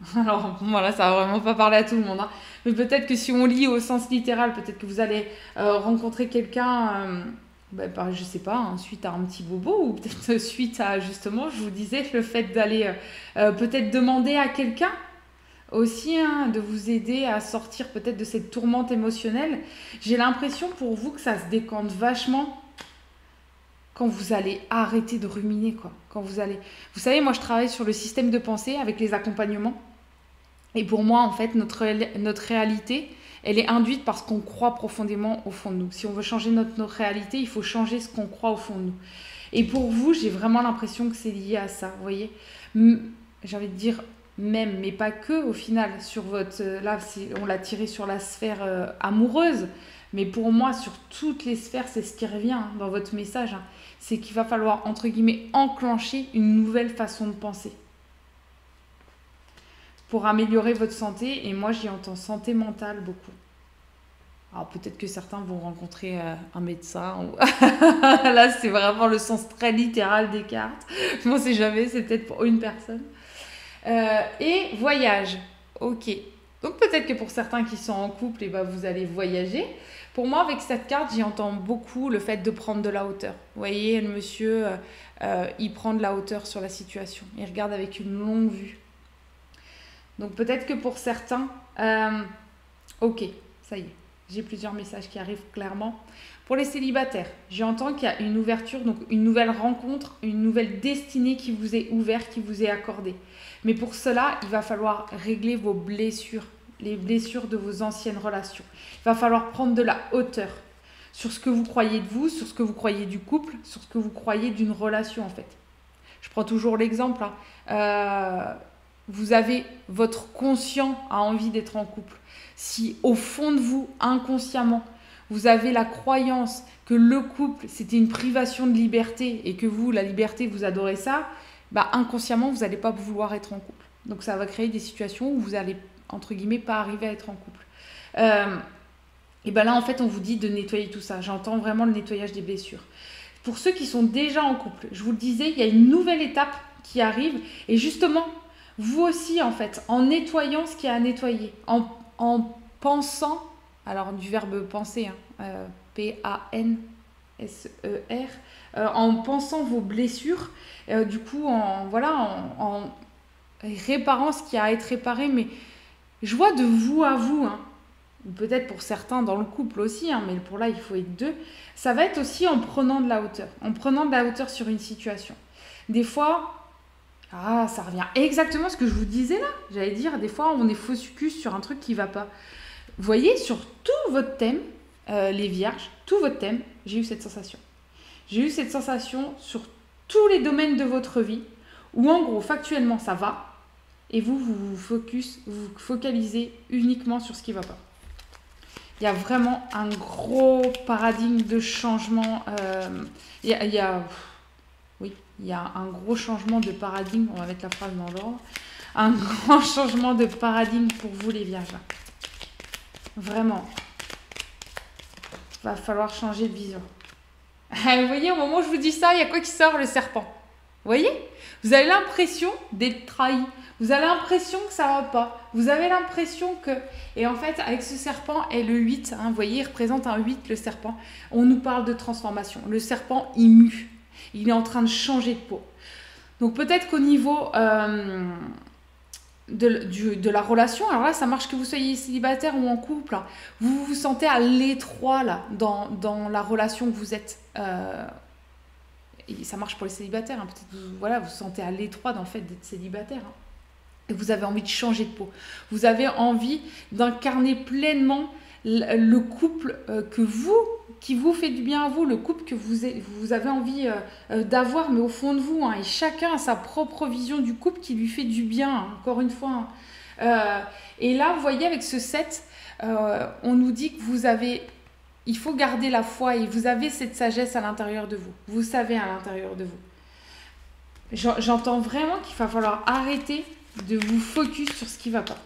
[SPEAKER 1] Alors, voilà, ça va vraiment pas parler à tout le monde. Hein. Mais peut-être que si on lit au sens littéral, peut-être que vous allez euh, rencontrer quelqu'un, euh, bah, bah, je sais pas, hein, suite à un petit bobo, ou peut-être suite à, justement, je vous disais, le fait d'aller euh, peut-être demander à quelqu'un aussi hein, de vous aider à sortir peut-être de cette tourmente émotionnelle. J'ai l'impression pour vous que ça se décante vachement quand vous allez arrêter de ruminer quoi. Quand vous allez Vous savez, moi je travaille sur le système de pensée avec les accompagnements. Et pour moi, en fait, notre, notre réalité, elle est induite par ce qu'on croit profondément au fond de nous. Si on veut changer notre, notre réalité, il faut changer ce qu'on croit au fond de nous. Et pour vous, j'ai vraiment l'impression que c'est lié à ça, vous voyez J'ai envie de dire même, mais pas que au final, sur votre... Là, on l'a tiré sur la sphère euh, amoureuse, mais pour moi, sur toutes les sphères, c'est ce qui revient hein, dans votre message. Hein. C'est qu'il va falloir, entre guillemets, enclencher une nouvelle façon de penser pour améliorer votre santé. Et moi, j'y entends santé mentale beaucoup. Alors peut-être que certains vont rencontrer euh, un médecin. Là, c'est vraiment le sens très littéral des cartes. Moi, c'est jamais, c'est peut-être pour une personne. Euh, et voyage. Ok. Donc peut-être que pour certains qui sont en couple, et eh ben, vous allez voyager. Pour moi, avec cette carte, j'y entends beaucoup le fait de prendre de la hauteur. Vous voyez, le monsieur, euh, il prend de la hauteur sur la situation. Il regarde avec une longue vue. Donc peut-être que pour certains, euh, ok, ça y est, j'ai plusieurs messages qui arrivent clairement. Pour les célibataires, j'entends qu'il y a une ouverture, donc une nouvelle rencontre, une nouvelle destinée qui vous est ouverte, qui vous est accordée. Mais pour cela, il va falloir régler vos blessures, les blessures de vos anciennes relations. Il va falloir prendre de la hauteur sur ce que vous croyez de vous, sur ce que vous croyez du couple, sur ce que vous croyez d'une relation en fait. Je prends toujours l'exemple. Hein. Euh, vous avez votre conscient a envie d'être en couple, si au fond de vous, inconsciemment, vous avez la croyance que le couple, c'était une privation de liberté et que vous, la liberté, vous adorez ça, bah inconsciemment, vous n'allez pas vouloir être en couple. Donc ça va créer des situations où vous allez, entre guillemets, pas arriver à être en couple. Euh, et ben là, en fait, on vous dit de nettoyer tout ça. J'entends vraiment le nettoyage des blessures. Pour ceux qui sont déjà en couple, je vous le disais, il y a une nouvelle étape qui arrive. Et justement, vous aussi, en fait, en nettoyant ce qu'il y a à nettoyer, en, en pensant, alors du verbe penser, hein, euh, P-A-N-S-E-R, euh, en pensant vos blessures, euh, du coup, en, voilà, en, réparant ce qui a à être réparé, mais je vois de vous à vous, hein, peut-être pour certains dans le couple aussi, hein, mais pour là, il faut être deux, ça va être aussi en prenant de la hauteur, en prenant de la hauteur sur une situation. Des fois, ah, ça revient exactement ce que je vous disais là. J'allais dire, des fois, on est focus sur un truc qui va pas. Vous voyez, sur tout votre thème, euh, les vierges, tout votre thème, j'ai eu cette sensation. J'ai eu cette sensation sur tous les domaines de votre vie, où en gros, factuellement, ça va, et vous, vous vous, focus, vous focalisez uniquement sur ce qui ne va pas. Il y a vraiment un gros paradigme de changement. Euh, il, y a, il y a un gros changement de paradigme. On va mettre la phrase dans l'ordre. Un grand changement de paradigme pour vous, les vierges. Vraiment. Va falloir changer de vision. Vous voyez, au moment où je vous dis ça, il y a quoi qui sort Le serpent? Vous voyez? Vous avez l'impression d'être trahi. Vous avez l'impression que ça va pas. Vous avez l'impression que... Et en fait, avec ce serpent et le 8, hein, vous voyez, il représente un 8, le serpent. On nous parle de transformation. Le serpent, il mue. Il est en train de changer de peau. Donc peut-être qu'au niveau euh, de, la relation, alors là, ça marche que vous soyez célibataire ou en couple, hein. vous vous sentez à l'étroit là, dans, la relation que vous êtes. Euh, ça marche pour les célibataires, hein. peut-être vous, voilà, vous vous sentez à l'étroit dans le fait d'être célibataire. Hein. Et vous avez envie de changer de peau. Vous avez envie d'incarner pleinement le couple euh, que vous, qui vous fait du bien à vous, le couple que vous, avez envie euh, euh, d'avoir, mais au fond de vous. Hein. et chacun a sa propre vision du couple qui lui fait du bien, hein, encore une fois. Hein. et là, vous voyez, avec ce 7, on nous dit que vous avez... Il faut garder la foi et vous avez cette sagesse à l'intérieur de vous. Vous savez à l'intérieur de vous. J'entends vraiment qu'il va falloir arrêter de vous focus sur ce qui va pas.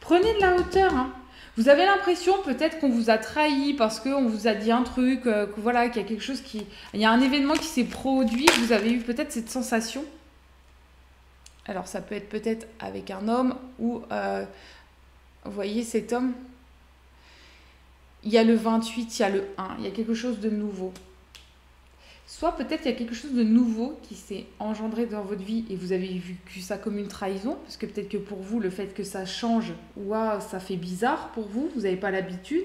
[SPEAKER 1] Prenez de la hauteur. Hein. Vous avez l'impression peut-être qu'on vous a trahi parce qu'on vous a dit un truc, euh, que voilà, qu'il y a quelque chose qui... Il y a un événement qui s'est produit, vous avez eu peut-être cette sensation? Alors ça peut être peut-être avec un homme ou... Euh, vous voyez cet homme? Il y a le 28, il y a le 1, il y a quelque chose de nouveau. Soit peut-être il y a quelque chose de nouveau qui s'est engendré dans votre vie et vous avez vu ça comme une trahison, parce que peut-être que pour vous, le fait que ça change, ou ça fait bizarre pour vous, vous n'avez pas l'habitude,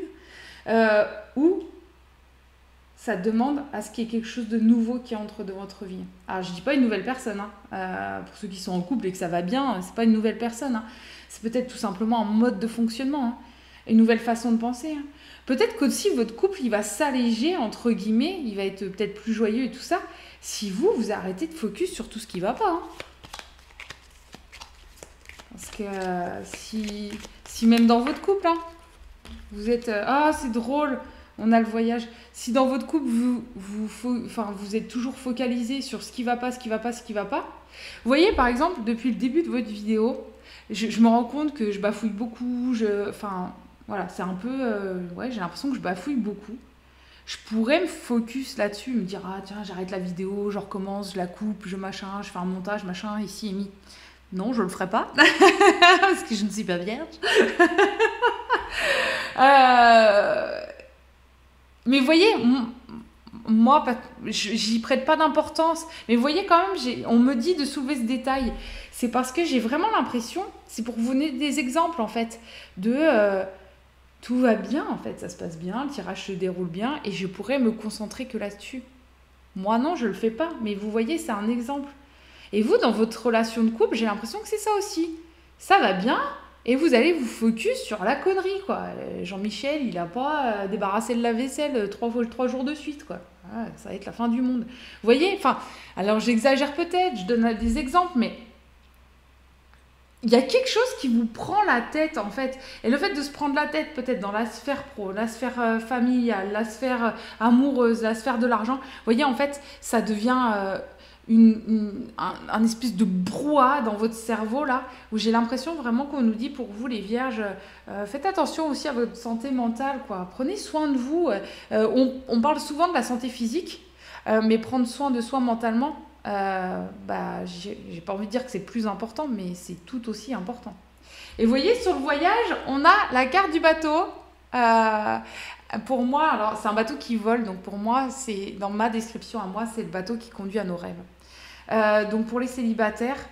[SPEAKER 1] euh, ou ça demande à ce qu'il y ait quelque chose de nouveau qui entre dans votre vie. Alors je dis pas une nouvelle personne, hein. euh, pour ceux qui sont en couple et que ça va bien, c'est pas une nouvelle personne, hein. c'est peut-être tout simplement un mode de fonctionnement, hein. une nouvelle façon de penser. Peut-être qu'aussi votre couple, il va s'alléger, entre guillemets, il va être peut-être plus joyeux et tout ça, si vous, vous arrêtez de focus sur tout ce qui va pas. Hein. Parce que si, si même dans votre couple, hein, vous êtes euh, Ah, c'est drôle, on a le voyage. Si dans votre couple, vous, êtes toujours focalisé sur ce qui va pas, ce qui va pas, ce qui va pas. Vous voyez, par exemple, depuis le début de votre vidéo, je, je me rends compte que je bafouille beaucoup, je, enfin, voilà, c'est un peu. Euh, ouais, j'ai l'impression que je bafouille beaucoup. Je pourrais me focus là-dessus, me dire ah tiens, j'arrête la vidéo, je recommence, je la coupe, je machin, je fais un montage, machin, ici et mis. Non, je le ferai pas, parce que je ne suis pas vierge. Euh, mais voyez, moi, j'y prête pas d'importance. Mais voyez quand même, on me dit de soulever ce détail. C'est parce que j'ai vraiment l'impression, c'est pour vous donner des exemples en fait, de euh, tout va bien en fait, ça se passe bien, le tirage se déroule bien et je pourrais me concentrer que là-dessus. Moi non, je le fais pas, mais vous voyez, c'est un exemple. Et vous, dans votre relation de couple, j'ai l'impression que c'est ça aussi. Ça va bien et vous allez vous focus sur la connerie quoi. Euh, Jean-Michel, il a pas euh, débarrassé de la vaisselle euh, trois, trois jours de suite quoi. Ah, ça va être la fin du monde. Vous voyez, enfin, alors j'exagère peut-être, je donne des exemples, mais il y a quelque chose qui vous prend la tête en fait. Et le fait de se prendre la tête peut-être dans la sphère pro, la sphère euh, familiale, la sphère euh, amoureuse, la sphère de l'argent, vous voyez en fait ça devient euh, une, un, espèce de brouhaha dans votre cerveau là, où j'ai l'impression vraiment qu'on nous dit pour vous les vierges, faites attention aussi à votre santé mentale, quoi. prenez soin de vous. On, on, parle souvent de la santé physique, mais prendre soin de soi mentalement, euh, bah, j'ai pas envie de dire que c'est plus important, mais c'est tout aussi important. Et vous voyez, sur le voyage, on a la carte du bateau. Euh, pour moi, alors c'est un bateau qui vole, donc pour moi, c'est dans ma description à moi, c'est le bateau qui conduit à nos rêves. Euh, donc pour les célibataires,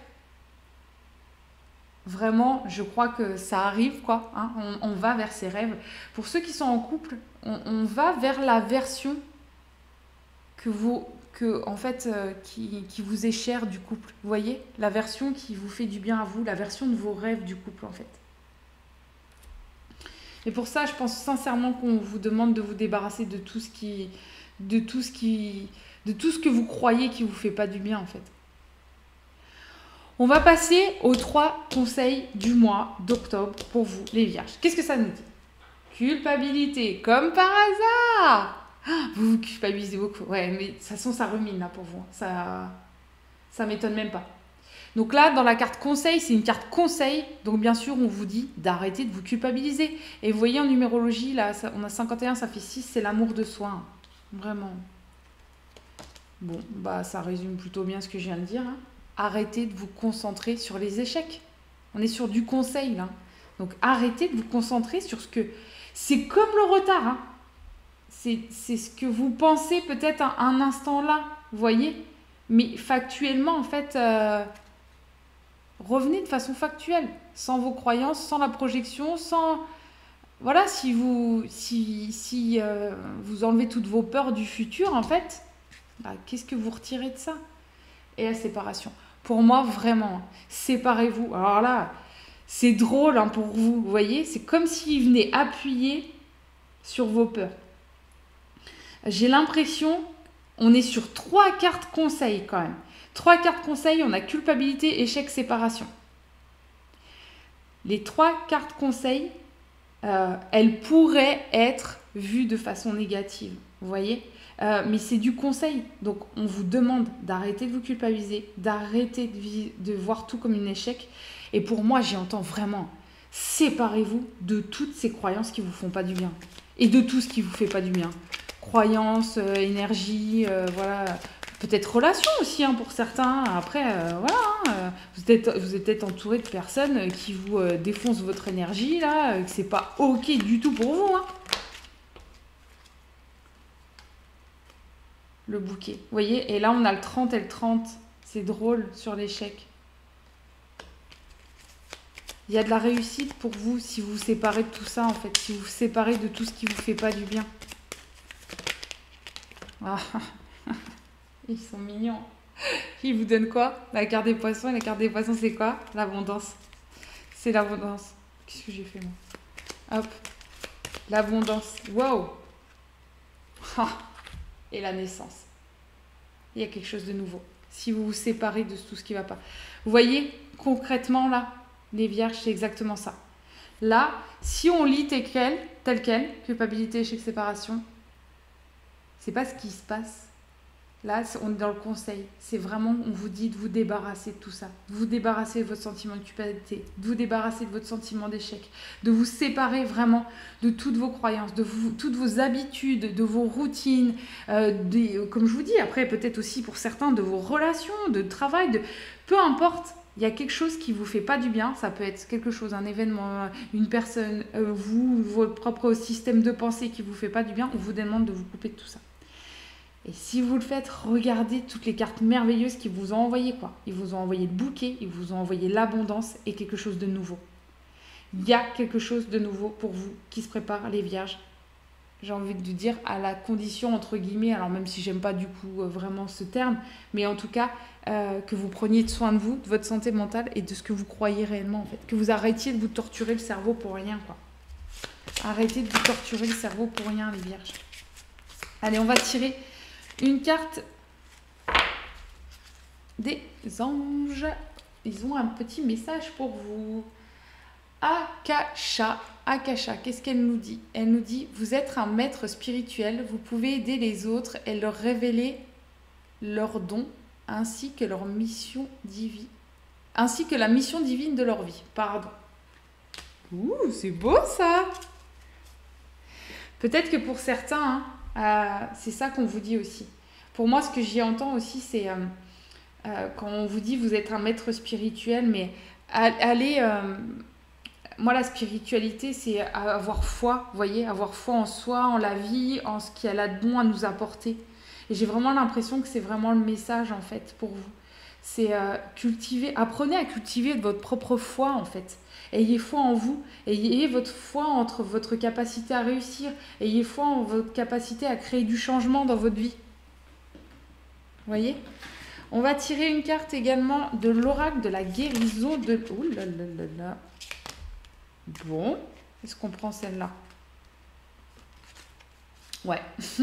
[SPEAKER 1] vraiment, je crois que ça arrive, quoi. Hein, on, va vers ses rêves. Pour ceux qui sont en couple, on, on va vers la version que vous en fait, euh, qui, qui, vous est chère du couple. Vous voyez? La version qui vous fait du bien à vous, la version de vos rêves du couple, en fait. Et pour ça, je pense sincèrement qu'on vous demande de vous débarrasser de tout ce qui, de tout ce qui, de tout ce que vous croyez qui vous fait pas du bien en fait. On va passer aux trois conseils du mois d'octobre pour vous, les vierges. Qu'est-ce que ça nous dit? Culpabilité, comme par hasard ah, Vous vous culpabilisez beaucoup. Ouais, mais de toute façon, ça rumine là pour vous. Ça, ça m'étonne même pas. Donc là, dans la carte conseil, c'est une carte conseil. Donc bien sûr, on vous dit d'arrêter de vous culpabiliser. Et vous voyez en numérologie, là, on a 51, ça fait 6, c'est l'amour de soi. Vraiment. Bon, bah ça résume plutôt bien ce que je viens de dire. Hein arrêtez de vous concentrer sur les échecs. On est sur du conseil là. Donc arrêtez de vous concentrer sur ce que... C'est comme le retard. Hein. C'est ce que vous pensez peut-être un instant là, voyez Mais factuellement, en fait, euh, revenez de façon factuelle, sans vos croyances, sans la projection, sans... Voilà, si vous, si, si euh, vous enlevez toutes vos peurs du futur, en fait, bah, qu'est-ce que vous retirez de ça? Et la séparation. Pour moi, vraiment, séparez-vous. Alors là, c'est drôle hein, pour vous, vous voyez, c'est comme s'il venait appuyer sur vos peurs. J'ai l'impression, on est sur trois cartes conseils quand même. Trois cartes conseils, on a culpabilité, échec, séparation. Les trois cartes conseils, euh, elles pourraient être vues de façon négative. Vous voyez? Euh, mais c'est du conseil. Donc on vous demande d'arrêter de vous culpabiliser, d'arrêter de, voir tout comme un échec. Et pour moi, j'y entends vraiment, séparez-vous de toutes ces croyances qui vous font pas du bien. Et de tout ce qui vous fait pas du bien. Croyances, euh, énergie, euh, voilà. Peut-être relation aussi hein, pour certains. Après, voilà, hein, vous êtes, vous êtes peut-être entouré de personnes qui vous défoncent votre énergie, là, que c'est pas ok du tout pour vous. Hein. le bouquet. Vous voyez Et là, on a le 30 et le 30. C'est drôle sur l'échec. Il y a de la réussite pour vous si vous vous séparez de tout ça, en fait. Si vous vous séparez de tout ce qui vous fait pas du bien. Ah. Ils sont mignons. Ils vous donnent quoi? La carte des poissons. Et la carte des poissons, c'est quoi? L'abondance. C'est l'abondance. Qu'est-ce que j'ai fait, moi? Hop. L'abondance. Wow ah et la naissance. Il y a quelque chose de nouveau. Si vous vous séparez de tout ce qui ne va pas. Vous voyez, concrètement, là, les vierges, c'est exactement ça. Là, si on lit tel quel, tel quel, culpabilité, échec, séparation, c'est pas ce qui se passe. Là, on est dans le conseil. C'est vraiment, on vous dit de vous débarrasser de tout ça. De vous débarrasser de votre sentiment de culpabilité, de vous débarrasser de votre sentiment d'échec, de vous séparer vraiment de toutes vos croyances, de toutes vos habitudes, de vos routines, euh, comme je vous dis, après peut-être aussi pour certains de vos relations, de travail, de peu importe. Il y a quelque chose qui vous fait pas du bien, ça peut être quelque chose, un événement, une personne, euh, vous, votre propre système de pensée qui vous fait pas du bien, on vous demande de vous couper de tout ça. Et si vous le faites, regardez toutes les cartes merveilleuses qu'ils vous ont envoyées. Quoi. Ils vous ont envoyé le bouquet, ils vous ont envoyé l'abondance et quelque chose de nouveau. Il y a quelque chose de nouveau pour vous qui se prépare, les vierges. J'ai envie de dire à la condition, entre guillemets, alors même si j'aime pas du coup euh, vraiment ce terme, mais en tout cas, euh, que vous preniez soin de vous, de votre santé mentale et de ce que vous croyez réellement en fait. Que vous arrêtiez de vous torturer le cerveau pour rien quoi. Arrêtez de vous torturer le cerveau pour rien les vierges. Allez, on va tirer une carte des anges. Ils ont un petit message pour vous. Akasha. Akasha, qu'est-ce qu'elle nous dit? Elle nous dit, vous êtes un maître spirituel, vous pouvez aider les autres et leur révéler leurs dons ainsi que leur mission divine. Ainsi que la mission divine de leur vie. Pardon. Ouh, c'est beau ça Peut-être que pour certains, hein, c'est ça qu'on vous dit aussi. Pour moi, ce que j'y entends aussi, c'est euh, euh, quand on vous dit vous êtes un maître spirituel, mais allez. moi, la spiritualité, c'est avoir foi, vous voyez, avoir foi en soi, en la vie, en ce qu'elle a de bon à nous apporter. Et j'ai vraiment l'impression que c'est vraiment le message, en fait, pour vous. C'est cultiver, apprenez à cultiver votre propre foi, en fait. Ayez foi en vous, ayez votre foi entre votre capacité à réussir, ayez foi en votre capacité à créer du changement dans votre vie. Vous voyez? On va tirer une carte également de l'oracle de la guérison de... Ouh là là là là. Bon. Est-ce qu'on prend celle-là? Ouais.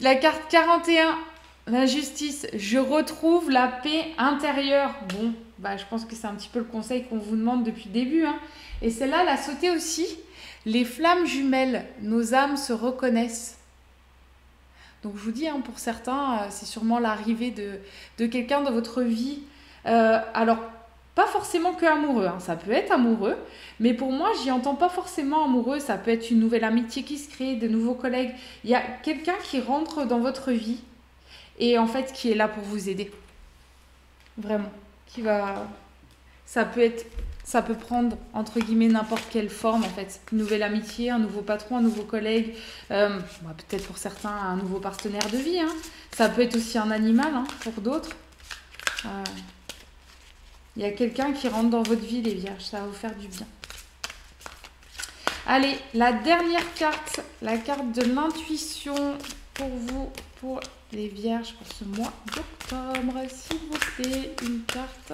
[SPEAKER 1] la carte 41, la justice. Je retrouve la paix intérieure. Bon, bah, je pense que c'est un petit peu le conseil qu'on vous demande depuis le début. Hein. Et celle-là, la sauter aussi. Les flammes jumelles, nos âmes se reconnaissent. Donc je vous dis, hein, pour certains, euh, c'est sûrement l'arrivée de, de quelqu'un dans votre vie. Euh, alors, pas forcément que amoureux, hein. ça peut être amoureux, mais pour moi, j'y entends pas forcément amoureux, ça peut être une nouvelle amitié qui se crée, de nouveaux collègues. Il y a quelqu'un qui rentre dans votre vie et en fait qui est là pour vous aider. Vraiment. Qui va. Ça peut être. Ça peut prendre, entre guillemets, n'importe quelle forme, en fait. Une nouvelle amitié, un nouveau patron, un nouveau collègue. Euh, peut-être pour certains, un nouveau partenaire de vie. Hein. Ça peut être aussi un animal, hein, pour d'autres. Euh, il y a quelqu'un qui rentre dans votre vie, les vierges. Ça va vous faire du bien. Allez, la dernière carte, la carte de l'intuition pour vous, pour les vierges, pour ce mois d'octobre. S'il vous plaît, une carte.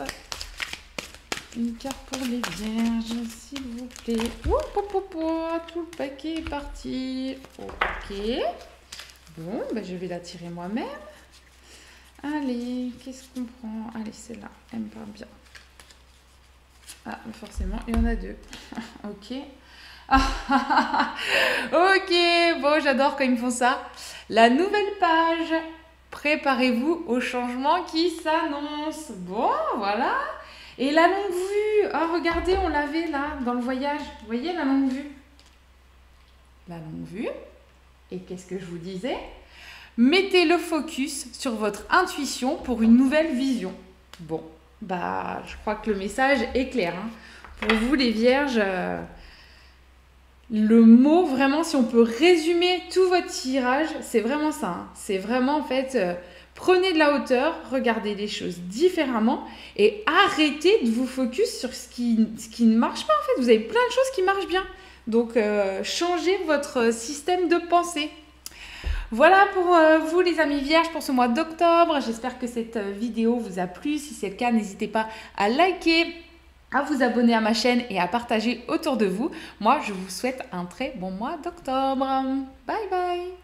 [SPEAKER 1] Une carte pour les vierges, s'il vous plaît. Ouh, tout le paquet est parti. Ok. Bon, ben je vais la tirer moi-même. Allez, qu'est-ce qu'on prend? Allez, c'est là. Elle me parle bien. Ah, forcément, il y en a deux. ok. ok, bon, j'adore quand ils me font ça. La nouvelle page. Préparez-vous au changement qui s'annonce. Bon, voilà. Et la longue vue. Ah, regardez, on l'avait là, dans le voyage. Vous voyez la longue vue? La longue vue. Et qu'est-ce que je vous disais? Mettez le focus sur votre intuition pour une nouvelle vision. Bon, bah, je crois que le message est clair. Hein. Pour vous, les vierges, euh, le mot, vraiment, si on peut résumer tout votre tirage, c'est vraiment ça. Hein. C'est vraiment, en fait, euh, prenez de la hauteur, regardez les choses différemment et arrêtez de vous focus sur ce qui, ne marche pas, en fait. Vous avez plein de choses qui marchent bien. Donc, euh, changez votre système de pensée. Voilà pour euh, vous les amis vierges pour ce mois d'octobre. J'espère que cette euh, vidéo vous a plu. Si c'est le cas, n'hésitez pas à liker, à vous abonner à ma chaîne et à partager autour de vous. Moi, je vous souhaite un très bon mois d'octobre. Bye bye